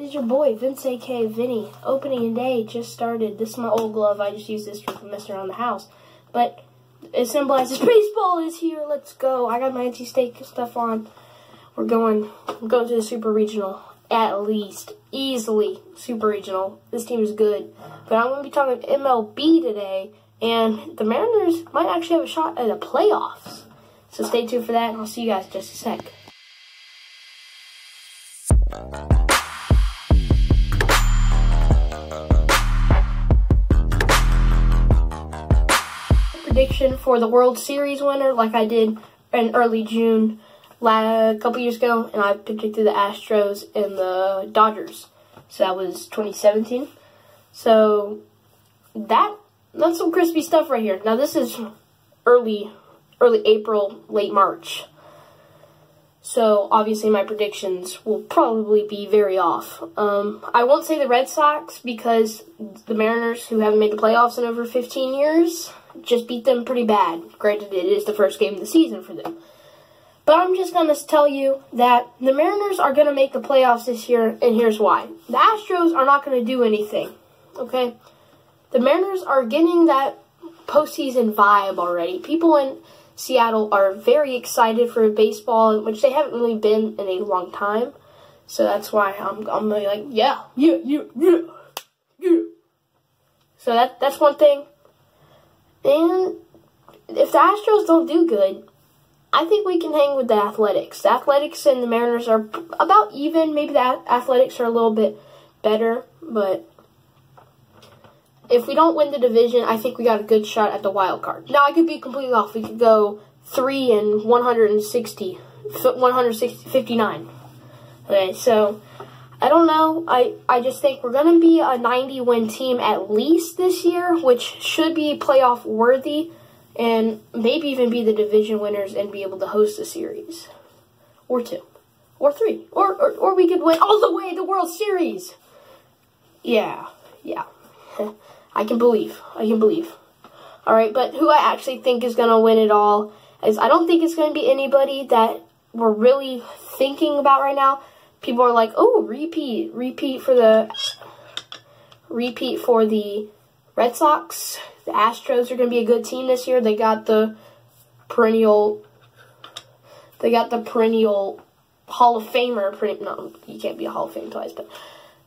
It is your boy, Vince A.K. Vinnie. Opening day just started. This is my old glove. I just use this for messing around the house. But it symbolizes baseball is here. Let's go. I got my NC State stuff on. We're going, going to the Super Regional. At least. Easily. Super Regional. This team is good. But I'm going to be talking MLB today. And the Mariners might actually have a shot at the playoffs. So stay tuned for that, and I'll see you guys in just a sec. Prediction for the World Series winner, like I did in early June a couple years ago, and I predicted the Astros and the Dodgers. So that was 2017. So that that's some crispy stuff right here. Now this is early early April, late March. So obviously my predictions will probably be very off. Um, I won't say the Red Sox because the Mariners, who haven't made the playoffs in over 15 years, just beat them pretty bad. Granted, it is the first game of the season for them. But I'm just going to tell you that the Mariners are going to make the playoffs this year, and here's why. The Astros are not going to do anything, okay? The Mariners are getting that postseason vibe already. People in Seattle are very excited for baseball, which they haven't really been in a long time. So that's why I'm, I'm like, yeah, yeah, yeah, yeah, yeah. So that that's one thing. And if the Astros don't do good, I think we can hang with the Athletics. The Athletics and the Mariners are about even. Maybe the Athletics are a little bit better, but if we don't win the division, I think we got a good shot at the wild card. Now, I could be completely off. We could go 3 and 160, 159. Okay, so I don't know. I, I just think we're going to be a 90 win team at least this year, which should be playoff worthy and maybe even be the division winners and be able to host a series. Or two. Or three. Or, or, or we could win all the way the World Series. Yeah. Yeah. I can believe. I can believe. All right, but who I actually think is going to win it all is I don't think it's going to be anybody that we're really thinking about right now. People are like, "Oh, repeat, repeat for the repeat for the Red Sox. The Astros are going to be a good team this year. They got the perennial they got the perennial Hall of Famer. no, you can't be a Hall of Fame twice, but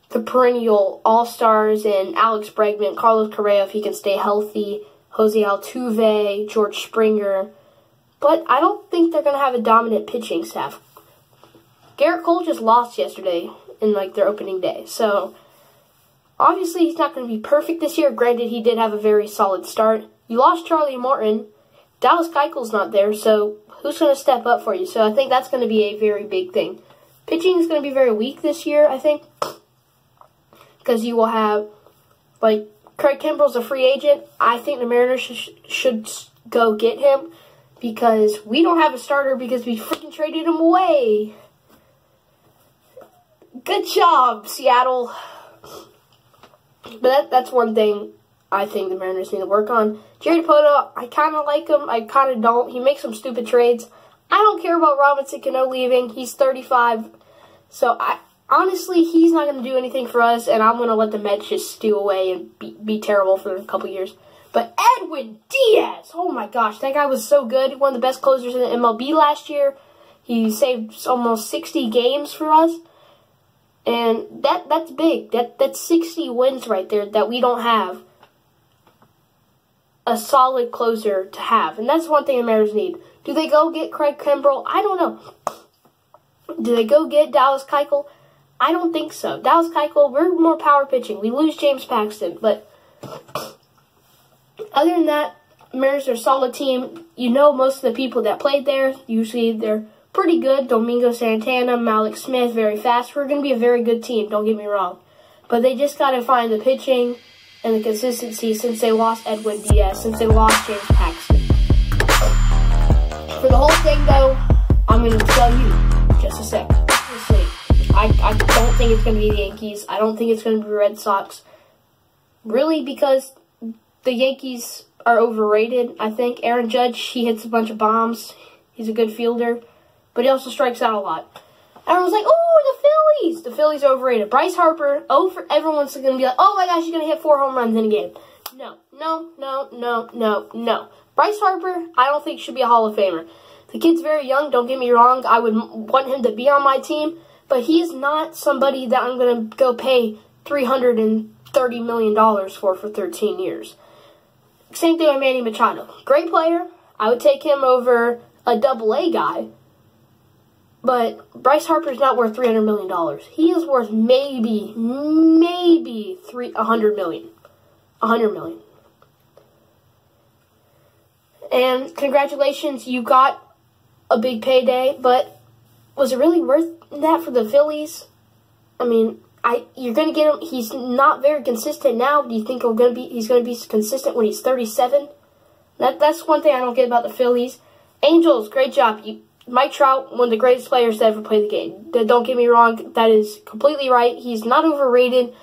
the perennial all stars and Alex Bregman, Carlos Correa if he can stay healthy, Jose Altuve, George Springer. But I don't think they're going to have a dominant pitching staff. Gerrit Cole just lost yesterday in like their opening day. So obviously he's not going to be perfect this year. Granted, he did have a very solid start. You lost Charlie Morton. Dallas Keuchel's not there, so who's going to step up for you? So I think that's going to be a very big thing. Pitching is going to be very weak this year, I think because you will have like Craig Kimbrel's a free agent. I think the Mariners sh should go get him because we don't have a starter because we freaking traded him away. Good job, Seattle. But that, that's one thing I think the Mariners need to work on. Jerry Dipoto, I kind of like him. I kind of don't. He makes some stupid trades. I don't care about Robinson Cano leaving. He's 35. So I, honestly, he's not going to do anything for us, and I'm going to let the Mets just stew away and be, be terrible for a couple years. But Edwin Diaz, oh my gosh, that guy was so good. One of the best closers in the MLB last year. He saved almost 60 games for us. And that that's big. That that's 60 wins right there that we don't have a solid closer to have. And that's one thing the Mariners need. Do they go get Craig Kimbrel? I don't know. Do they go get Dallas Keuchel? I don't think so. Dallas Keuchel, we're more power pitching. We lose James Paxton, but other than that, Mariners are a solid team. You know most of the people that played there. Usually they're pretty good. Domingo Santana, Mallex Smith, very fast. We're going to be a very good team, don't get me wrong. But they just got to find the pitching and the consistency since they lost Edwin Diaz, since they lost James Paxton. For the whole thing, though, I'm going to tell you just a second. I, I don't think it's going to be the Yankees. I don't think it's going to be Red Sox. Really, because the Yankees are overrated, I think. Aaron Judge, he hits a bunch of bombs. He's a good fielder, but he also strikes out a lot. Everyone's like, oh, the Phillies. The Phillies are overrated. Bryce Harper, oh, over. Everyone's going to be like, oh my gosh, he's going to hit four home runs in a game. No, no, no, no, no, no. Bryce Harper, I don't think should be a Hall of Famer. The kid's very young, don't get me wrong. I would want him to be on my team, but he's not somebody that I'm going to go pay $330 million for for 13 years. Same thing with Manny Machado. Great player. I would take him over a double A guy. But Bryce Harper's not worth $300 million. He is worth maybe, maybe three, $100 million. 100 million. And congratulations, you got a big payday, but was it really worth that for the Phillies? I mean, I you're gonna get him. He's not very consistent now. Do you think he's gonna be he's gonna be consistent when he's 37? That that's one thing I don't get about the Phillies. Angels, great job. You, Mike Trout, one of the greatest players to ever play the game. Don't get me wrong, that is completely right. He's not overrated.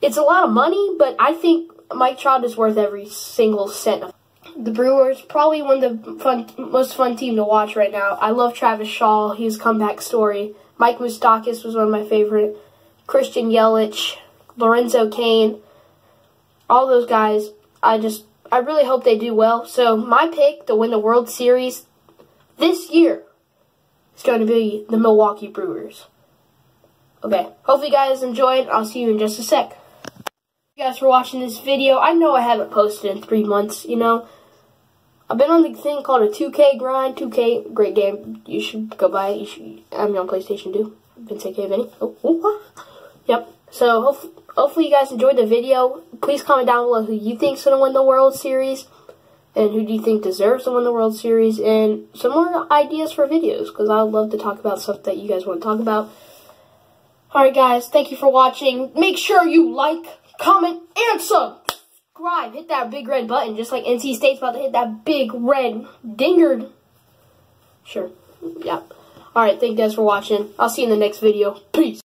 It's a lot of money, but I think Mike Trout is worth every single cent of the Brewers, probably one of the fun, most fun team to watch right now. I love Travis Shaw, his comeback story. Mike Moustakas was one of my favorite. Christian Yelich, Lorenzo Cain, all those guys. I just, I really hope they do well. So my pick to win the World Series this year is going to be the Milwaukee Brewers. Okay, hope you guys enjoyed. I'll see you in just a sec. Thank you guys for watching this video. I know I haven't posted in three months, you know. I've been on the thing called a 2K grind. 2K, great game. You should go buy it. Should. I'm on PlayStation 2. Vincent. Vinnie. Oh, oh, Yep. So hope, hopefully you guys enjoyed the video. Please comment down below who you think's gonna win the World Series, and who do you think deserves to win the World Series, and some more ideas for videos because I would love to talk about stuff that you guys want to talk about. All right, guys. Thank you for watching. Make sure you like, comment, and subscribe. Hit that big red button, just like NC State's about to hit that big red dinger. Sure. Yeah. Alright, thank you guys for watching. I'll see you in the next video. Peace.